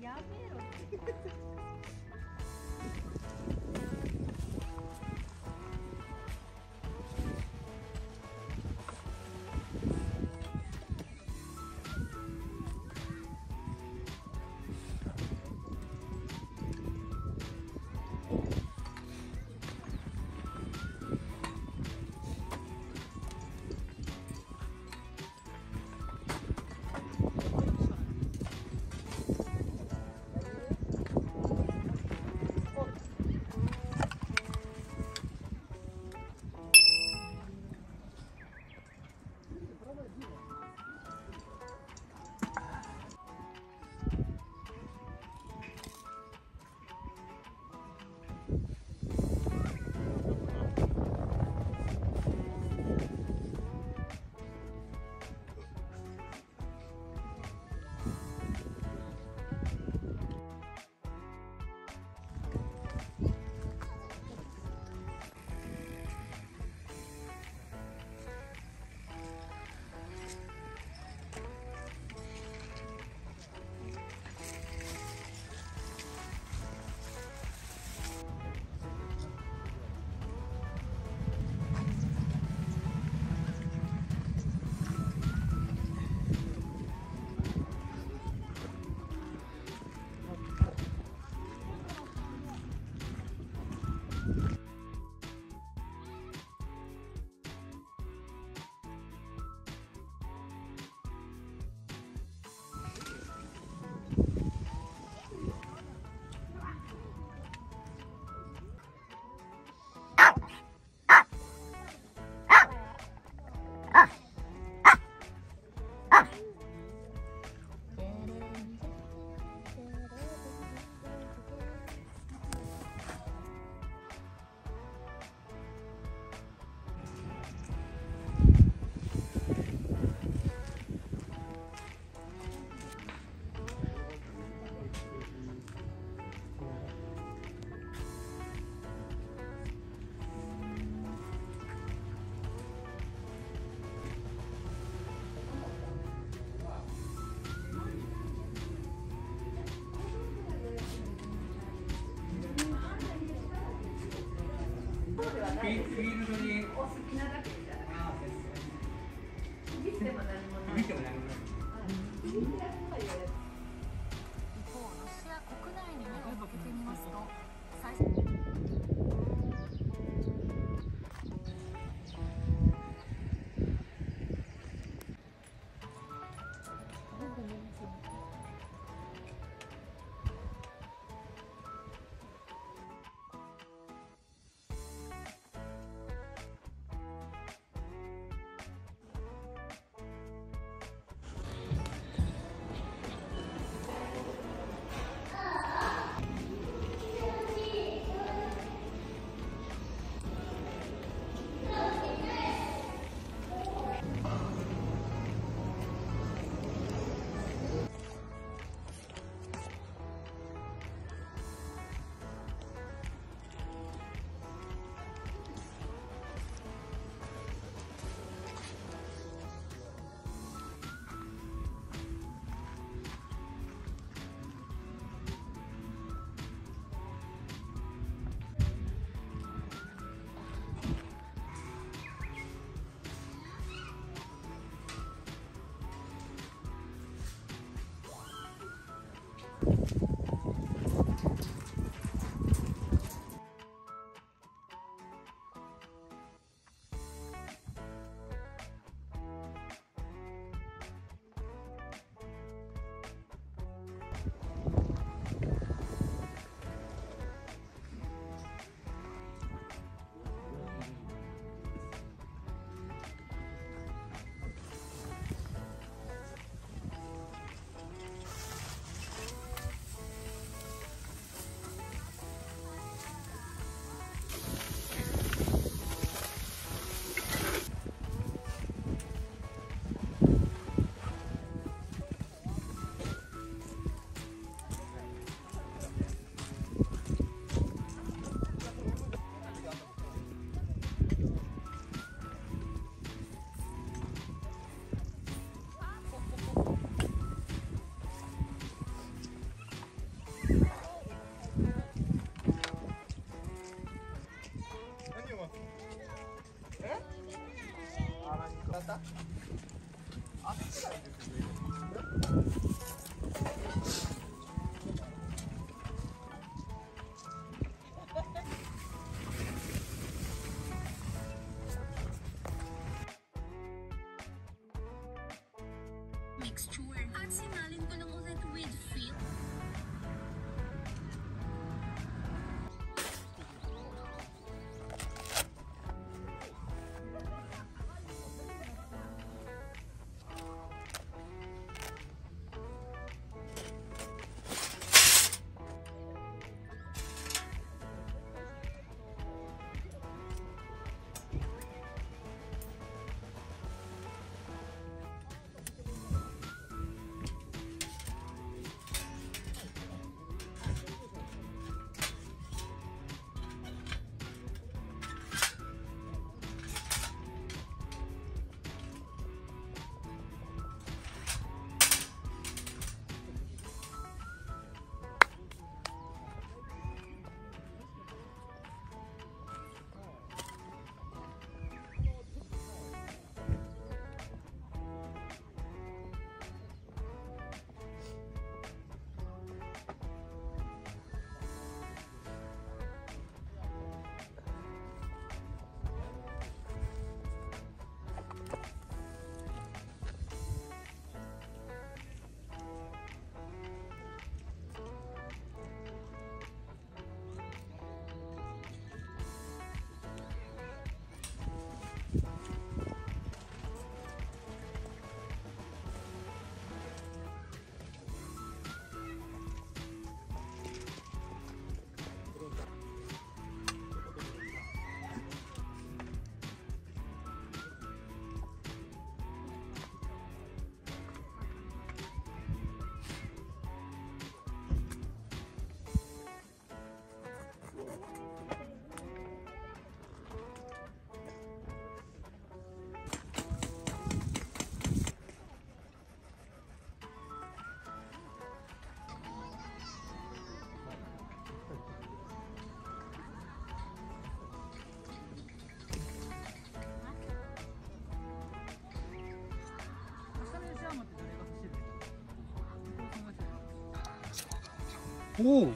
やめろ。oficina de. Ooh.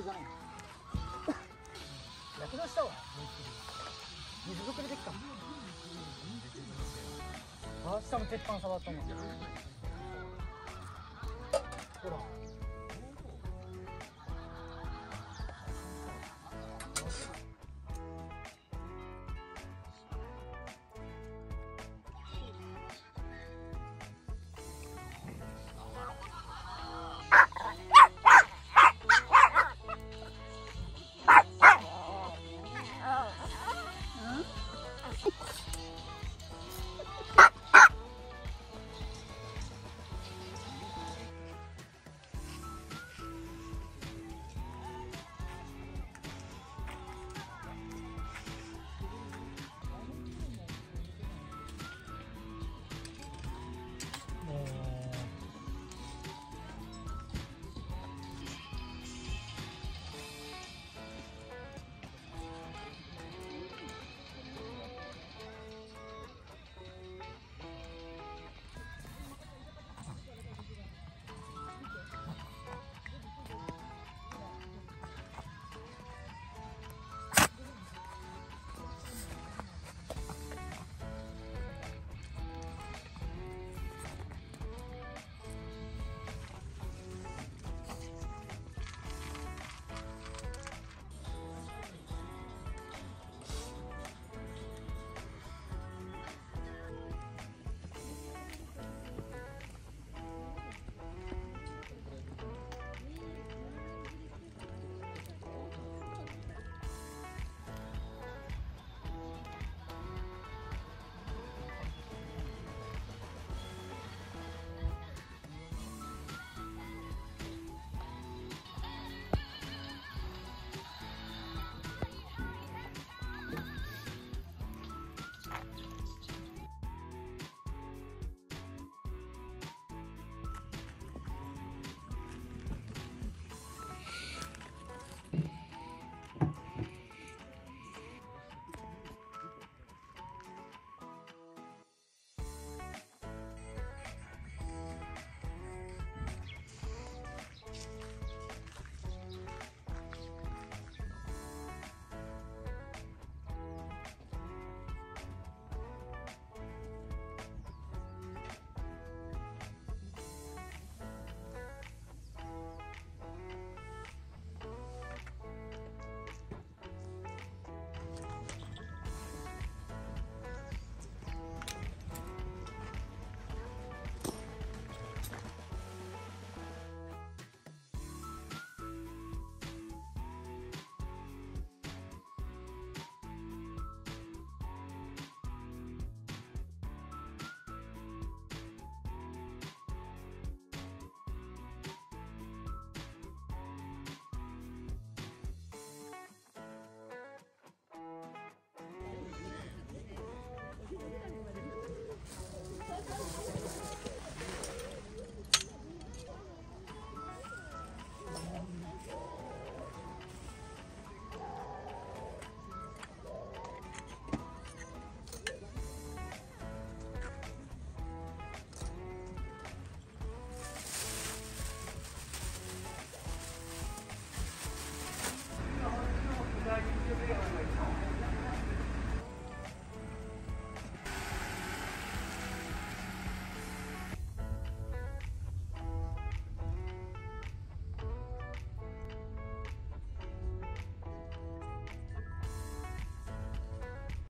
りじゃない。やけどしたわ水ぶくれできた。明日も鉄板触ったもん